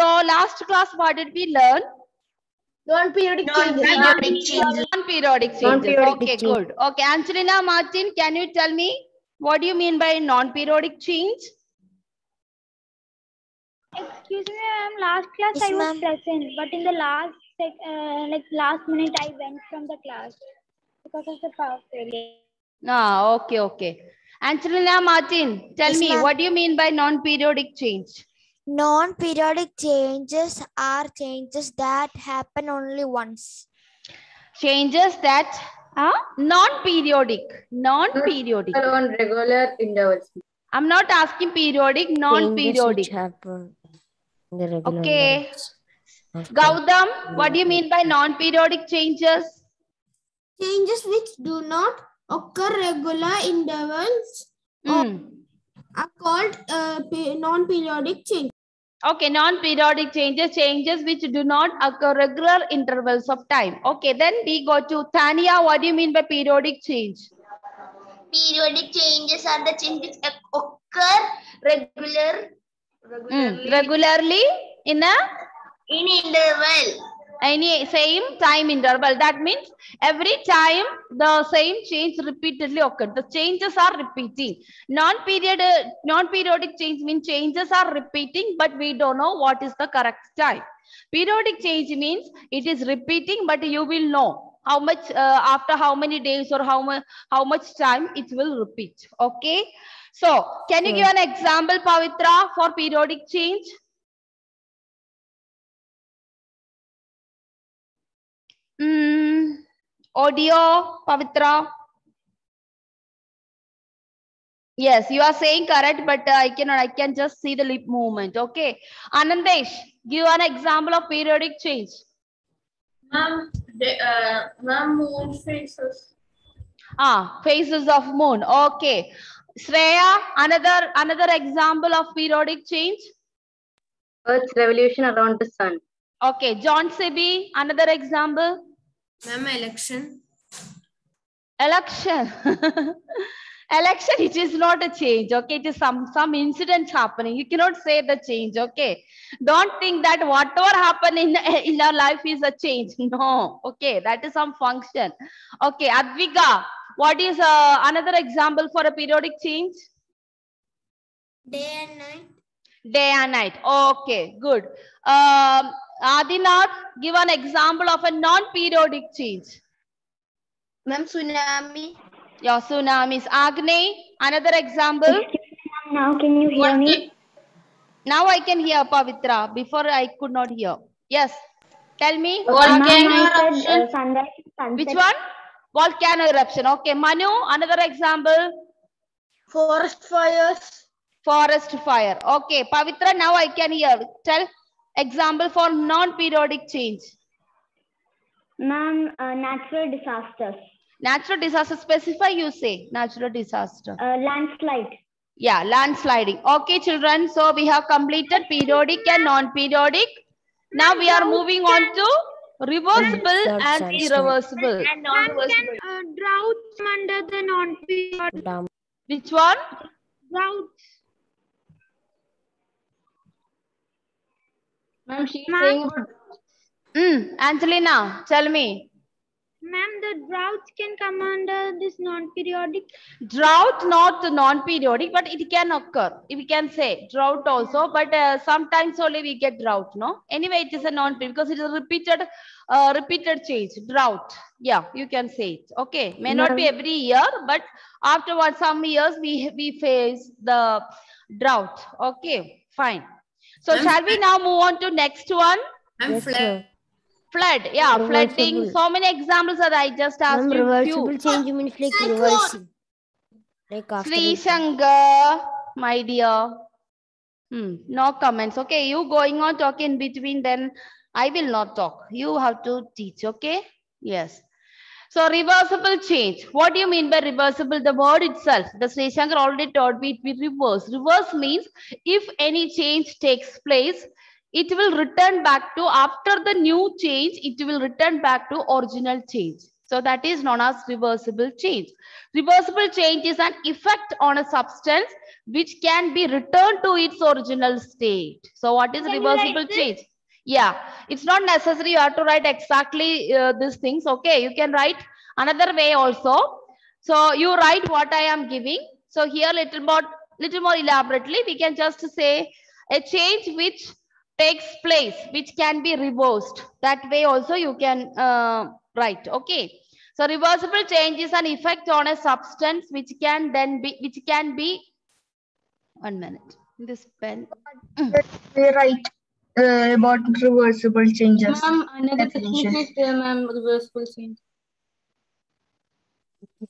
So last class, what did we learn? Non-periodic changes. Non-periodic changes. Non-periodic changes. Non-periodic okay, change. good. Okay, Angelina Martin, can you tell me what do you mean by non-periodic change? Excuse me, ma'am. Last class Yes, I was present, but in the last sec, uh, like last minute I went from the class because of the power failure. Ah, okay, okay. Angelina Martin, tell Yes, me what do you mean by non-periodic change? Non-periodic changes are changes that happen only once. Changes that are non-periodic. Non-periodic. On regular intervals. I'm not asking periodic, non-periodic. happen in Okay. intervals. Gautam, what do you mean by non-periodic changes? Changes which do not occur regular intervals Hmm. are called uh, non-periodic change. Okay, non-periodic changes, changes which do not occur regular intervals of time. Okay, then we go to Tania. What do you mean by periodic change? Periodic changes are the changes occur regular Hmm, Regularly in a in interval. Any same time interval. That means every time the same change repeatedly occurred. The changes are repeating. Non-period, non-periodic change means changes are repeating, but we don't know what is the correct time. Periodic change means it is repeating, but you will know how much uh, after how many days or how much how much time it will repeat. Okay. So can you give an example, Pavitra, for periodic change? Mm, audio, Pavitra. Yes, you are saying correct, but uh, I cannot. I can just see the lip movement. Okay. Anandesh, give an example of periodic change. Ma'am, uh, ma'am, moon phases. Ah, phases of moon. Okay. Shreya, another another example of periodic change. Earth's revolution around the sun. Okay. John Sebi, another example. Ma'am, election. election. Election it is not a change okay? It is some some incidents happening. You cannot say the change okay? Don't think that whatever happen in in our life is a change. No okay? That is some function. Okay advika what is uh, another example for a periodic change? Day and night. Day and night okay good um adinath give an example of a non-periodic change Ma'am, tsunami. your tsunamis agnay another example Now can you hear me? Now I can hear Pavitra. Before I could not hear. Yes. Tell me. Ma'am, Again. I said uh, sunrise sunset. Which one? Volcano eruption. Okay. Manu, another example. Forest fires. Forest fire. Okay. Pavitra, now I can hear. Tell example for non-periodic change. Ma'am, uh, natural disasters. Natural disaster. Specify you say. Natural disaster. Uh, landslide. Yeah. Landsliding. Okay, children. So we have completed periodic and non-periodic. Now we are moving on to reversible Third and sentence. irreversible. And non-reversible. Uh, droughts under the non-periodic Which one? droughts. Ma'am, she's Ma'am. saying about Mm, Angelina, tell me. Ma'am, the droughts can come under this non-periodic. Drought, not non-periodic, but it can occur. We can say drought also, but uh, sometimes only we get drought, no? Anyway, it is a non-periodic because it is a repeated, uh, repeated change. Drought. Yeah, you can say it. Okay, may not be every year, but afterwards some years we we face the drought. Okay, fine. So Ma'am, shall we now move on to next one? I'm Yes, flood. Flood. Yeah, flooding. So many examples that I just asked Ma'am, you. reversible few. change means like reversing. Like after Sri it- Shankar, my dear. Hmm, no comments. Okay, you going on talk in between, then I will not talk. You have to teach, okay? Yes. So reversible change. What do you mean by reversible? The word itself. The Sri Shankar already taught me it will reverse. Reverse means if any change takes place, it will return back to after the new change, it will return back to original change. So that is known as reversible change. Reversible change is an effect on a substance which can be returned to its original state. So what is Can reversible change? Yeah, it's not necessary you have to write exactly uh, these things. Okay, you can write another way also. So you write what I am giving. So here little more, little more elaborately, we can just say a change which takes place, which can be reversed. That way also you can uh, write. Okay. So reversible change is an effect on a substance which can then be, which can be, one minute, this pen. They write uh, about reversible changes. Ma'am, another Definition. is there, ma'am, reversible change.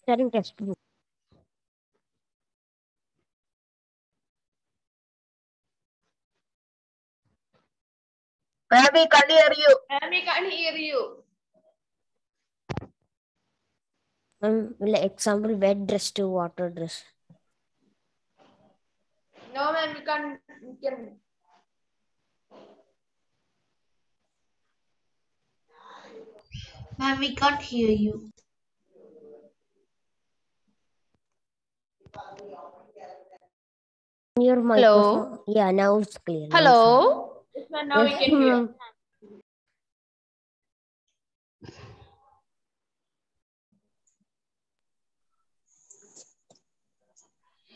Starting textbook. Ma'am, we can't hear you. And we can't hear you. Um, like example, wet dress to water dress. No, man, we can't. We can. Ma'am, we can't hear you. Your microphone. Yeah, now it's clear. now it's Hello. clear. Yes, ma'am.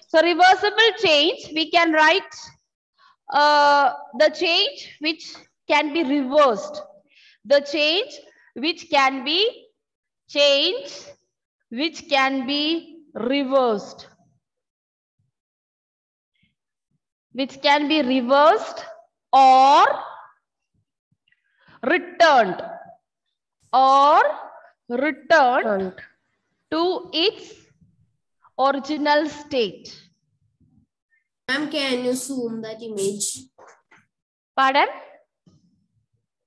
So reversible change, we can write uh, the change which can be reversed. The change which can be changed, which can be reversed. Which can be reversed or returned or returned Front. to its original state. Ma'am, can you zoom that image? Pardon?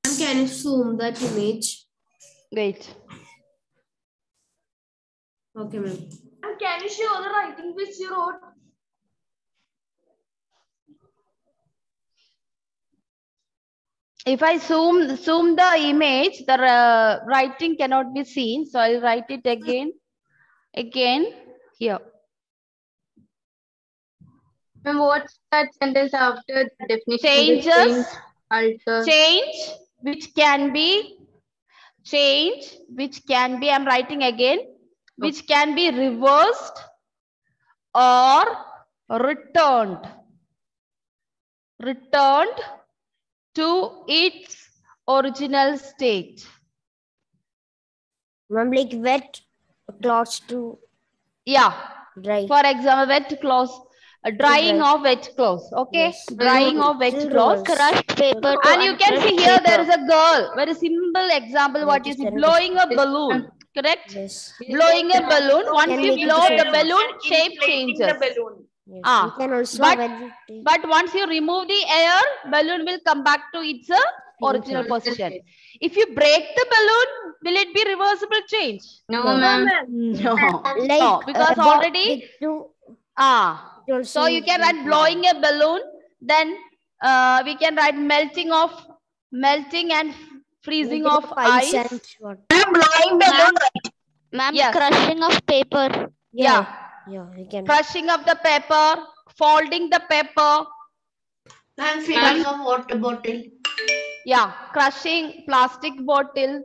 Ma'am, can you zoom that image? Wait. Okay, ma'am. Can you show the writing which you wrote? If I zoom zoom the image, the uh, writing cannot be seen. So I'll write it again, again here. Ma'am, what's that sentence after the definition? Changes. Change, alter. change which can be change which can be i'm writing again which can be reversed or returned. Returned to its original state. Ma'am, like wet clothes to yeah. dry. for example wet clothes drying of wet clothes okay? Yes. drying of wet Still clothes. Crushed paper. and you can see here there paper. is a girl. Very simple example what is it blowing a balloon correct? Yes. blowing a balloon once you blow the balloon shape changes. Yes. Ah, you can also but- when you take- but once you remove the air balloon will come back to its uh, original Original position. If you break the balloon will it be reversible change? No, No, ma'am. no. Like no because uh, already like ah. it also so you can write blowing a balloon then uh, we can write melting of melting and freezing of of ice ice and what? blowing balloon. Ma'am, Yes. crushing of paper. yeah Yeah, you can. crushing of the paper folding the paper Ma'am, filling of water bottle. yeah crushing plastic bottle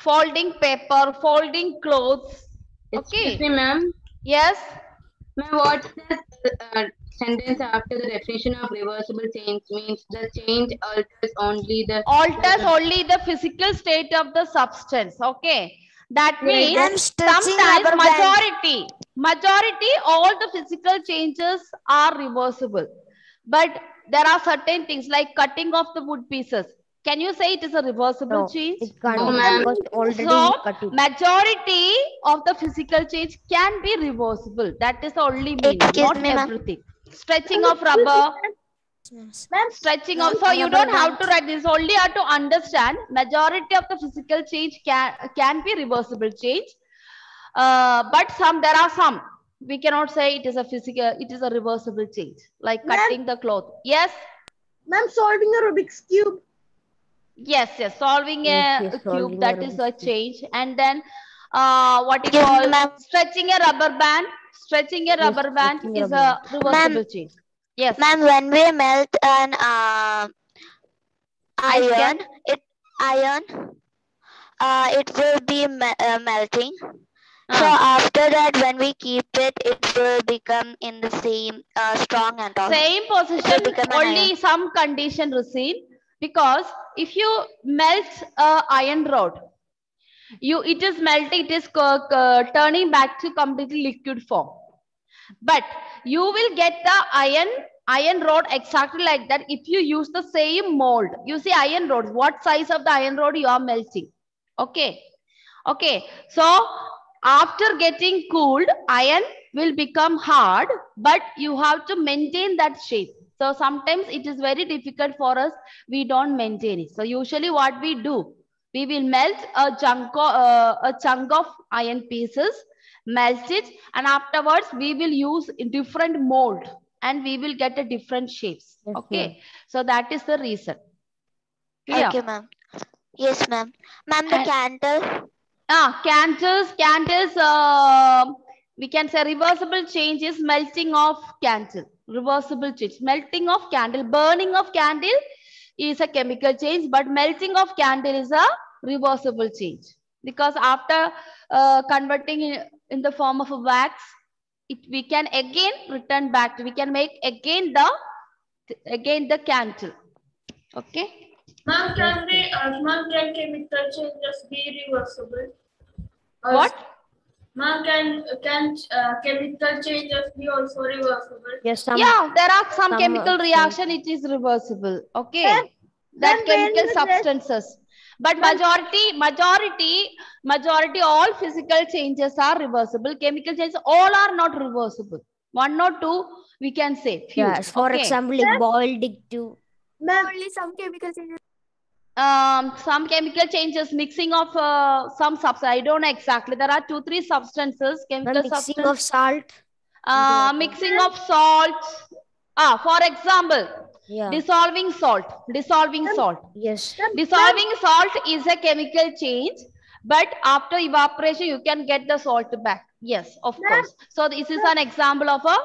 folding paper folding clothes Excuse okay me, ma'am. yes Ma'am, what's the uh, sentence after the definition of reversible change means the change alters only the alters only the physical state of the substance okay? That means sometimes majority majority all the physical changes are reversible. But there are certain things like cutting off the wood pieces can you say it is a reversible No, change? It can't No, be ma'am. already So, you cut it. majority of the physical change can be reversible. That is the only meaning Excuse not me, everything. Stretching of rubber. Yes. stretching of so you don't have to write this. Only have to understand majority of the physical change can can be reversible change. Uh, but some there are some. We cannot say it is a physical it is a reversible change like cutting the cloth. Yes? Ma'am, solving a Rubik's Cube. Yes yes solving Yes, a yes, cube solving a that is a change and then uh, what you Yes, call stretching a rubber band. Stretching a rubber band is rubber a reversible change. Yes. Ma'am, when we melt an uh, iron, it iron, uh, it will be me- uh, melting. So Ah. after that, when we keep it, it will become in the same uh, strong and all. same position become only iron. some condition receive because if you melt a iron rod you it is melting it is co- co- turning back to completely liquid form. But you will get the iron iron rod exactly like that if you use the same mold. You see iron rods what size of the iron rod you are melting? Okay. Okay. So after getting cooled iron will become hard but you have to maintain that shape so sometimes it is very difficult for us we don't maintain it so usually what we do we will melt a chunk of, uh, a chunk of iron pieces melt it and afterwards we will use different mold and we will get a different shapes Yes, okay so that is the reason Clear? Okay, ma'am. Yes, ma'am. Ma'am, the And- candle. Ah, candles, candles, uh, we can say reversible change is melting of candle. Reversible change, melting of candle, burning of candle is a chemical change, but melting of candle is a reversible change. Because after uh, converting in, in the form of a wax, it, we can again return back to, we can make again the, again the candle. Okay. Ma'am, can we, uh, ma'am, can chemical changes be reversible? Or- What? Ma'am, can, can uh, chemical changes be also reversible? Yes, some yeah, there are some, some, chemical uh, reaction, it is reversible. Okay. Ma'am, that ma'am, when chemical substances. But majority, majority, majority, all physical changes are reversible. Chemical changes, all are not reversible. One or two, we can say. Few. yes, for okay. example, like boiled egg too. Ma'am, only some chemical changes. Um, some chemical changes, mixing of uh, some substance. I don't know exactly. There are two, three substances, chemical mixing substance. of salt. uh, mixing of salt. Ah, for example, Yeah. dissolving salt. Dissolving salt. yes. Dissolving salt is a chemical change, but after evaporation, you can get the salt back. Yes, of course. So this is an example of a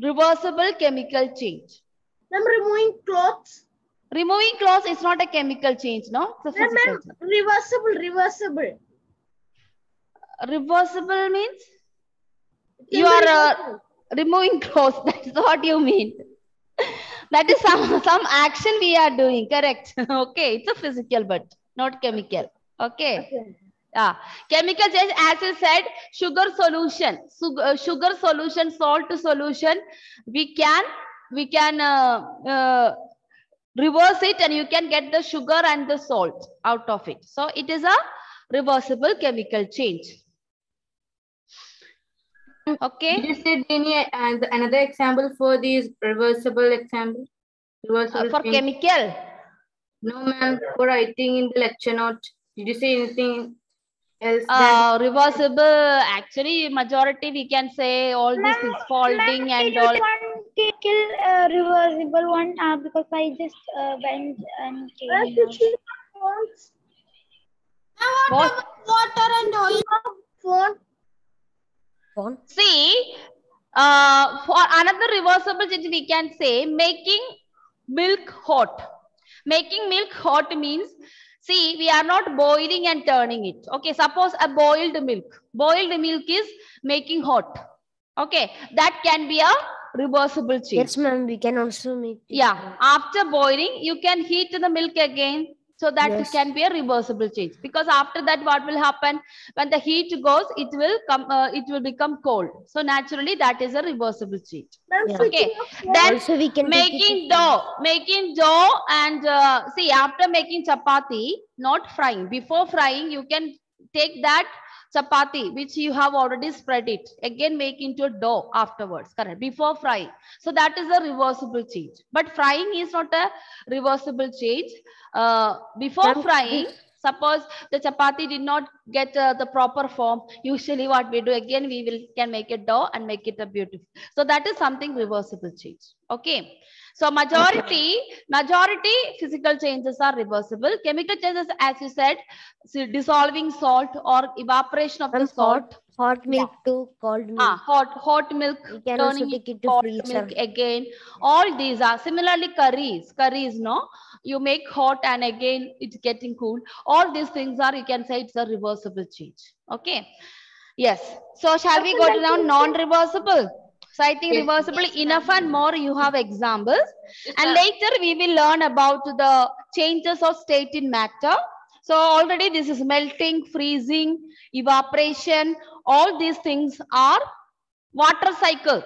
reversible chemical change. Ma'am, removing clothes. Removing clothes is not a chemical change, no? It's a ma'am, reversible, reversible. Reversible means you are uh, removing clothes. That's what you mean. That is some, some action we are doing, correct? okay, it's a physical, but not chemical. Okay. Okay. Yeah, chemical change, as I said, sugar solution, uh, sugar solution, salt solution. We can, we can uh, uh, reverse it, and you can get the sugar and the salt out of it. So it is a reversible chemical change. Okay. Did you say any uh, another example for these reversible example? Uh, Reversible for change? chemical, No, ma'am. For writing in the lecture note, did you say anything else? than- uh, reversible. Actually, majority we can say all this is folding and there is all. One chemical uh, reversible one uh, because I just uh, went and came. now. What? Water and oil. Phone. Phone. See, uh, for another reversible change, we can say making milk hot. Making milk hot means, see, we are not boiling and turning it. Okay, suppose a boiled milk. Boiled milk is making hot. Okay, that can be a reversible change. Yes, ma'am. We can also make. it, Yeah, after boiling, you can heat the milk again. So that Yes. can be a reversible change. Because after that, what will happen? When the heat goes, it will come. Uh, it will become cold. So naturally, that is a reversible change. Yeah. Okay. Then also, we can take making dough, making dough, and uh, see after making chapati, not frying. Before frying, you can take that chapati which you have already spread it again make into a dough afterwards correct before frying. So that is a reversible change. But frying is not a reversible change. Uh, before frying suppose the chapati did not get uh, the proper form usually what we do again we will can make a dough and make it a beautiful. So that is something reversible change Okay. So majority, majority physical changes are reversible. Chemical changes, as you said, so dissolving salt or evaporation of the salt. Hot milk to cold milk. Ah, hot, hot milk we can also turning take it to hot freezer. milk again. All these are similarly curries. Curries, no? You make hot and again it's getting cool. All these things are, you can say it's a reversible change. Okay. Yes. So shall we go to now non-reversible? So I think reversible enough and more you have examples. And later we will learn about the changes of state in matter. So already this is melting, freezing, evaporation. All these things are water cycle.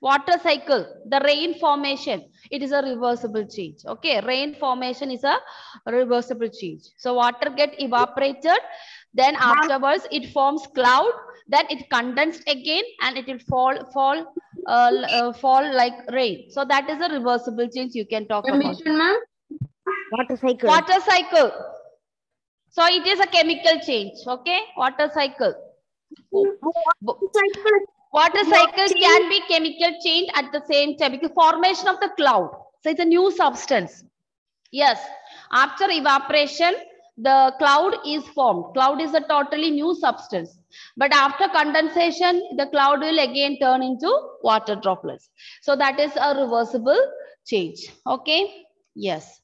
Water cycle, the rain formation, it is a reversible change. Okay, rain formation is a reversible change. So water get evaporated, then afterwards it forms cloud, then it condensed again and it will fall, fall, uh, uh, fall like rain. So that is a reversible change you can talk about. Permission, ma'am. Water cycle. Water cycle. So it is a chemical change. Okay, water cycle. Bo- Water cycle can be chemical change at the same time because formation of the cloud. So it's a new substance. Yes, after evaporation, the cloud is formed. Cloud is a totally new substance. But after condensation, the cloud will again turn into water droplets. So that is a reversible change. Okay. Yes.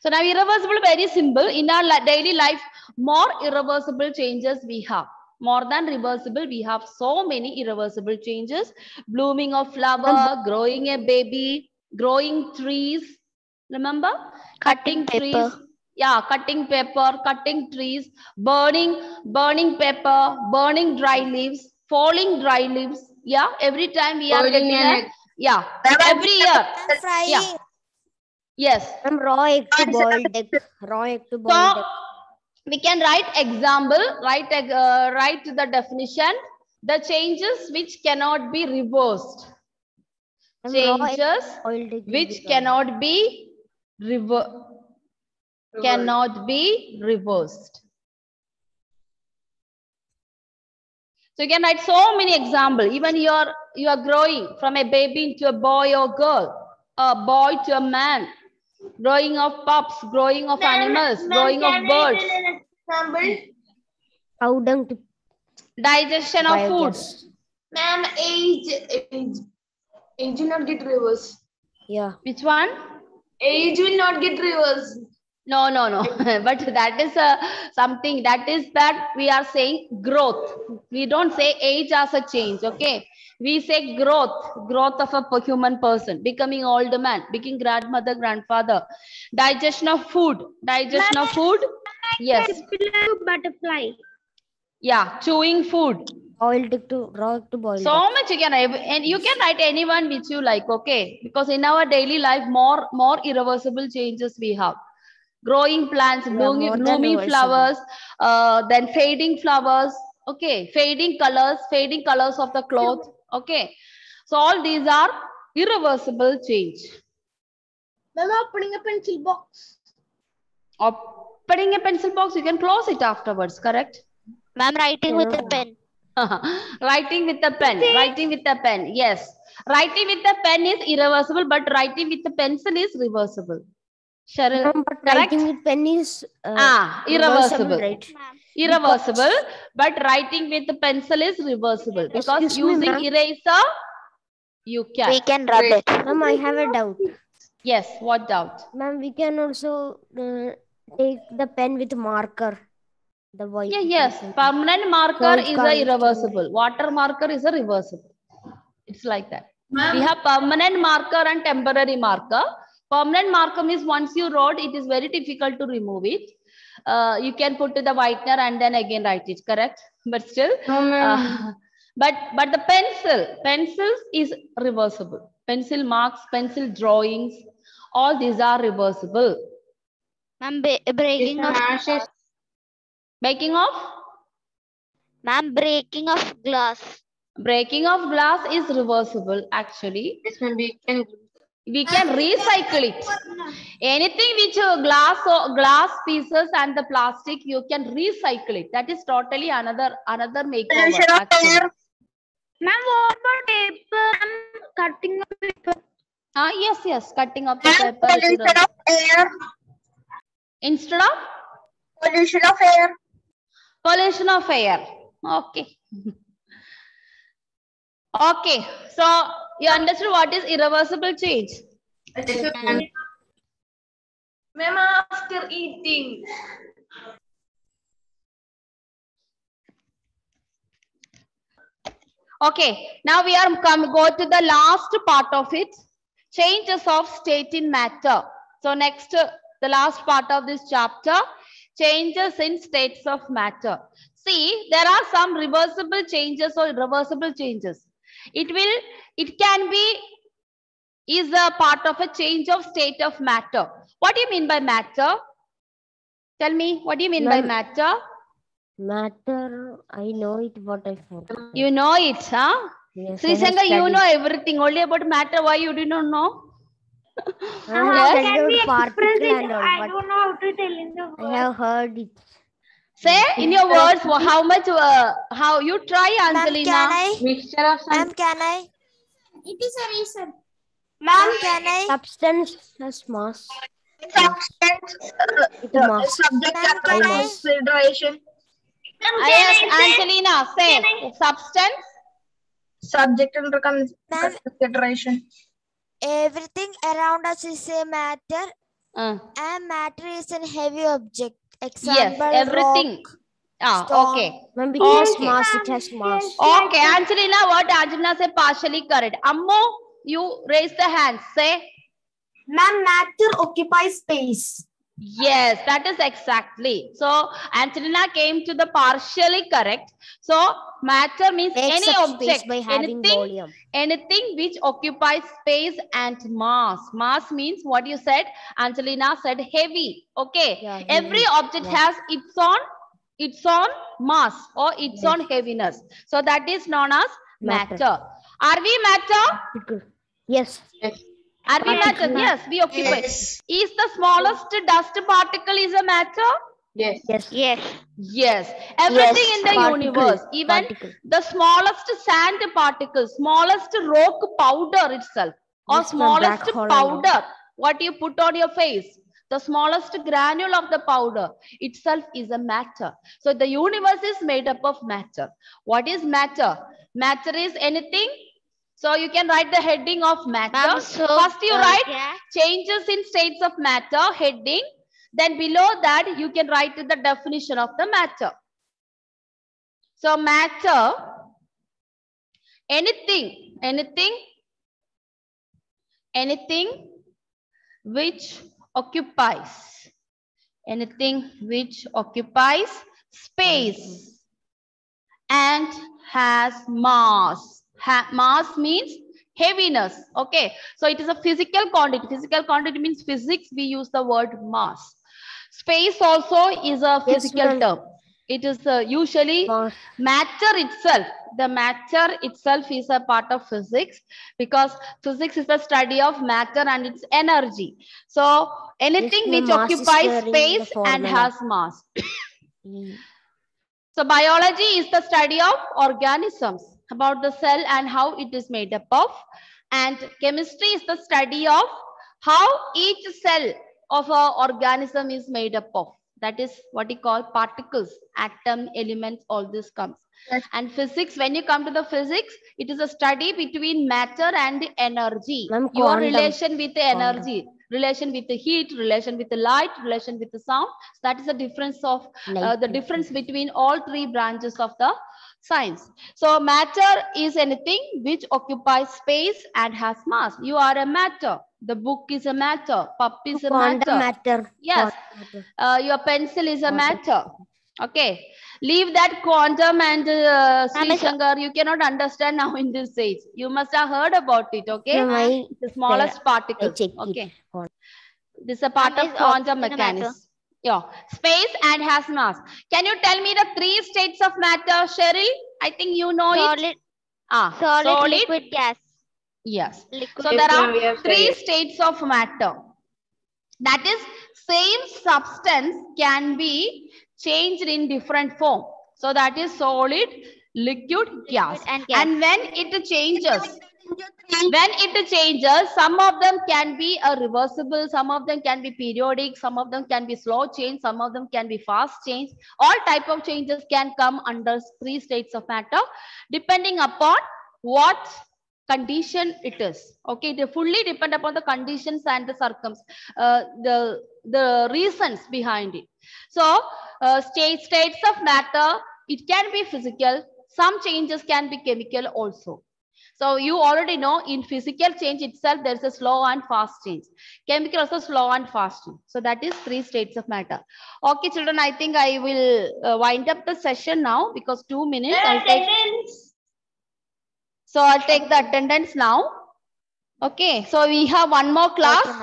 So now irreversible, very simple. In our daily life, more irreversible changes we have. More than reversible, we have so many irreversible changes. Blooming of flower, growing a baby, growing trees. Remember? Cutting, Cutting trees. paper. Yeah, cutting paper, cutting trees, burning, burning paper, burning dry leaves, falling dry leaves. Yeah, every time we are Boiling getting an a, egg. yeah, every year. Yeah. Yes. from raw egg to boiled egg. Raw egg to boiled So egg. we can write example, write uh, write the definition. The changes which cannot be reversed. Ma'am, egg Changes egg which cannot be rever cannot be reversed. So you can write so many examples. Even you are you are growing from a baby into a boy or girl, a boy to a man, growing of pups, growing of animals, growing of birds, Example, Cow dung to digestion of food. biogas. ma'am, age, age, age will not get reversed. Yeah. Which one? Age will not get reversed. No, no, no. but that is a something that is that we are saying growth. We don't say age as a change. Okay. We say growth, growth of a human person, becoming older man, becoming grandmother, grandfather, digestion of food, digestion of food. Yes. Butterfly. Yeah. Chewing food. Boiled to raw to boiled So much you can and you can write anyone which you like. Okay. Because in our daily life, more, more irreversible changes we have. Growing plants, Yeah, blooming, blooming flowers, uh, then fading flowers. Okay. Fading colors, fading colors of the cloth. Okay. So all these are irreversible change. Ma'am, opening a pencil box. Opening a pencil box, you can close it afterwards, correct? Ma'am, writing with a pen. writing with a pen writing with a pen yes writing with a pen is irreversible but writing with a pencil is reversible Cheryl, Ma'am, but correct? writing with pen is uh, ah irreversible right? irreversible but writing with a pencil is reversible because Excuse me, using ma'am. eraser you can We can rub it. Ma'am, I have a doubt. yes what doubt Ma'am, we can also uh, take the pen with marker. The white. yeah yes pen. permanent marker So it is a irreversible water marker is a reversible it's like that we have permanent marker and temporary marker. Permanent marker is once you wrote, it is very difficult to remove it. Uh, you can put to the whitener and then again write it, correct? But still, No, uh, but but the pencil, pencils is reversible. Pencil marks, pencil drawings, all these are reversible. Ma'am, ba- breaking of ashes. Making of ma'am, breaking of glass. breaking of glass is reversible actually. Yes, ma'am. We can. We can recycle it anything which uh, glass or glass pieces and the plastic you can recycle it that is totally another another makeover actually. Ma'am, what about paper? I'm cutting of paper. Ah, yes, yes. Cutting of the paper. is of air. Instead of Pollution of air. pollution of air. Okay. okay. So you understood what is irreversible change? Ma'am, after eating. Okay, now we are come go to the last part of it. Changes of state in matter. So next, uh, the last part of this chapter, changes in states of matter. See, there are some reversible changes or irreversible changes. It will, it can be, is a part of a change of state of matter. What do you mean by matter? Tell me, what do you mean by matter? Matter, I know it, but I forgot. You know it, huh? Yes, I have you know everything. Only about matter. Why you do not know? I have Yes. studied particle and I don't know how to tell in the I have heard it. Say in your words how much. Uh, how you try, Angelina? I? Mixture of some can I? It is a reason. Ma'am, can I? Substance has mass. Substance. With mass. subject of consideration. Ah, yes, Angelina. Say substance. Subject under Ma'am, consideration. everything around us is a matter Uh, and matter is a heavy object. Yes, everything. rock. Ah, stone. okay. Ma'am, because Okay. mass, it has mass. Okay, Angelina, what Angelina say partially correct. Ammo, you raise the hand. Say Ma'am, matter occupies space. Yes, that is exactly. So Angelina came to the partially correct. So matter means Takes any up space object, by having anything, volume. anything which occupies space and mass. Mass means what you said. Angelina said heavy. Okay. Yeah, Every object Yeah. has its own its own mass or its Yes. own heaviness. So that is known as Matter. matter. Are we matter? Particle. Yes. Are we matter? Particle. Yes, we occupy. Is the smallest dust particle is a matter? Yes. Yes. Yes. Yes, everything in the Particle. universe, even Particle. the smallest sand particle, smallest rock powder itself, or Yes, ma'am, black smallest hole and powder, what you put on your face, the smallest granule of the powder itself is a matter. So the universe is made up of matter. What is matter? Matter is anything. So you can write the heading of matter. So, First you write yeah. changes in states of matter heading. Then below that, you can write the definition of the matter. So matter, anything, anything, anything which occupies, anything which occupies space mm-hmm. and has mass. Ha mass means heaviness. Okay. So it is a physical quantity. Physical quantity means physics. We use the word mass. Space also is a physical ma'am. term. It is uh, usually matter itself. The matter itself is a part of physics because physics is the study of matter and its energy. So anything which occupies there in the space and has mass. E. So biology is the study of organisms about the cell and how it is made up of. And chemistry is the study of how each cell of a organism is made up of. That is what we call particles, atom, elements, all this comes. Yes. And physics, when you come to the physics, it is a study between matter and energy. Your relation with the Quantum. energy, relation with the heat, relation with the light, relation with the sound. That is the difference of uh, the difference between all three branches of the science. So matter is anything which occupies space and has mass. You are a matter. The book is a matter. Pup is a matter. matter. Yes. Uh, your pencil is a matter. Okay. Leave that quantum and uh, Sri Shankar, you cannot understand now in this stage. You must have heard about it, okay? The smallest particle. Okay. This is a part of quantum mechanics. Yeah. Space and has mass. Can you tell me the three states of matter, Cheryl? I think you know it. Solid, Ah, solid, liquid, gas. Yes. Liquid. So there are three states of matter. That is, same substance can be changed in different form. So that is solid, liquid, gas. and gas. And when it changes, when it changes some of them can be a reversible some of them can be periodic some of them can be slow change some of them can be fast change. All type of changes can come under three states of matter depending upon what condition it is. Okay they fully depend upon the conditions and the circums uh, the the reasons behind it. So uh, state states of matter it can be physical some changes can be chemical also so you already know in physical change itself, there's a slow and fast change. Chemical also slow and fast change. So that is three states of matter. Okay, children, I think I will uh, wind up the session now because two minutes. I'll take, so I'll take the attendance now. Okay, so we have one more class. Okay.